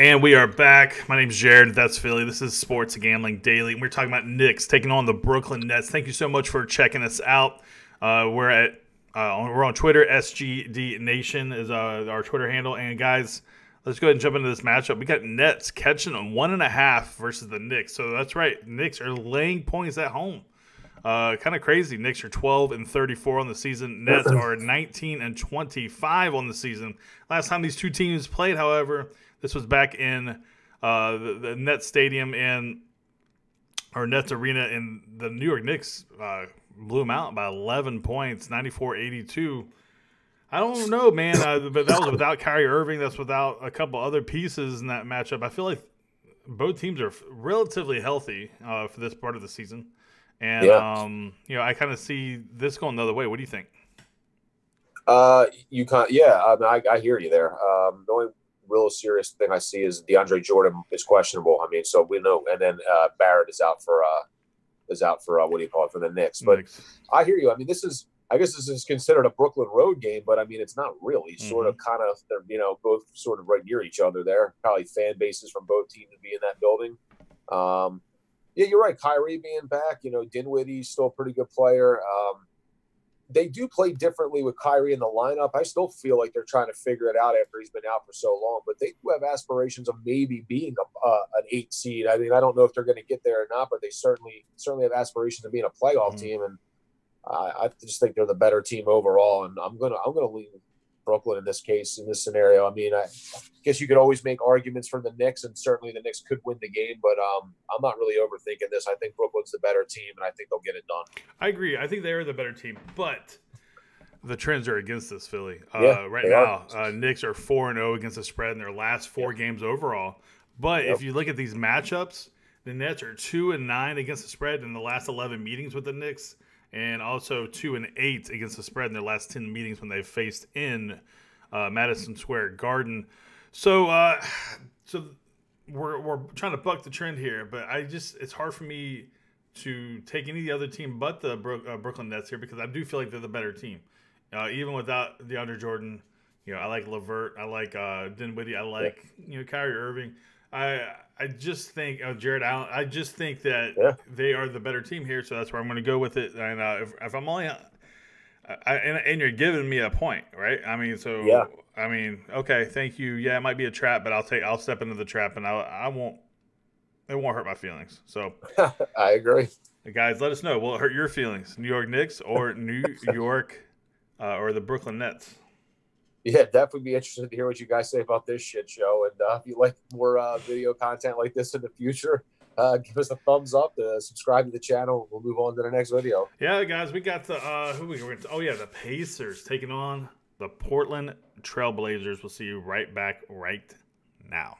And we are back. My name's Jared. That's Philly. This is Sports Gambling Daily. And We're talking about Knicks taking on the Brooklyn Nets. Thank you so much for checking us out. Uh, we're at uh, we're on Twitter. SGD Nation is uh, our Twitter handle. And guys, let's go ahead and jump into this matchup. We got Nets catching on one and a half versus the Knicks. So that's right. Knicks are laying points at home. Uh, kind of crazy. Knicks are 12 and 34 on the season. Nets are 19 and 25 on the season. Last time these two teams played, however, this was back in uh, the, the Nets Stadium in or Nets Arena, and the New York Knicks uh, blew them out by 11 points, 94-82. I don't know, man, uh, but that was without Kyrie Irving. That's without a couple other pieces in that matchup. I feel like both teams are relatively healthy uh, for this part of the season. And Yeah. um, you know, I kind of see this going the other way. What do you think? Uh, you can't. Yeah, I, mean, I, I hear you there. Um, the only real serious thing I see is DeAndre Jordan is questionable. I mean, so we know, and then uh, Barrett is out for uh, is out for uh, what do you call it for the Knicks. But Knicks. I hear you. I mean, this is I guess this is considered a Brooklyn road game, but I mean, it's not really. Sort of, kind of, they're you know both sort of right near each other there. Probably fan bases from both teams would be in that building. Um, yeah, you're right. Kyrie being back, you know, Dinwiddie's still a pretty good player. Um, they do play differently with Kyrie in the lineup. I still feel like they're trying to figure it out after he's been out for so long, but they do have aspirations of maybe being a, uh, an eight seed. I mean, I don't know if they're going to get there or not, but they certainly certainly have aspirations of being a playoff Mhm. team, and I, I just think they're the better team overall. And I'm gonna I'm gonna lean Brooklyn in this case in this scenario. I mean, I guess you could always make arguments for the Knicks, and certainly the Knicks could win the game, but um, I'm not really overthinking this. I think Brooklyn's the better team, and I think they'll get it done. I agree. I think they are the better team, but the trends are against us, Philly. Uh, Yeah, right now, are. uh, Knicks are four and zero against the spread in their last four games overall. But Yep. if you look at these matchups, the Nets are two and nine against the spread in the last eleven meetings with the Knicks, and also two and eight against the spread in their last ten meetings when they faced in uh, Madison Square Garden. So, uh, so we're we're trying to buck the trend here, but I just it's hard for me to take any other team but the Brook, uh, Brooklyn Nets here because I do feel like they're the better team, uh, even without DeAndre Jordan. You know, I like LeVert, I like uh, Dinwiddie, I like you know Kyrie Irving. I I just think uh, Jarrett Allen. I just think that Yeah. they are the better team here, so that's where I'm going to go with it. And uh, if, if I'm only, I, I, and, and you're giving me a point, right? I mean, so Yeah. I mean, okay, thank you. Yeah, it might be a trap, but I'll take. I'll step into the trap, and I I won't. It won't hurt my feelings. So, I agree. guys, let us know. Will it hurt your feelings? New York Knicks or New York uh, or the Brooklyn Nets? Yeah, definitely be interested to hear what you guys say about this shit show. And uh, if you like more uh, video content like this in the future, uh, give us a thumbs up, uh, subscribe to the channel. We'll move on to the next video. Yeah, guys, we got the uh, who we were. Oh yeah, the Pacers taking on the Portland Trailblazers. We'll see you right back right now.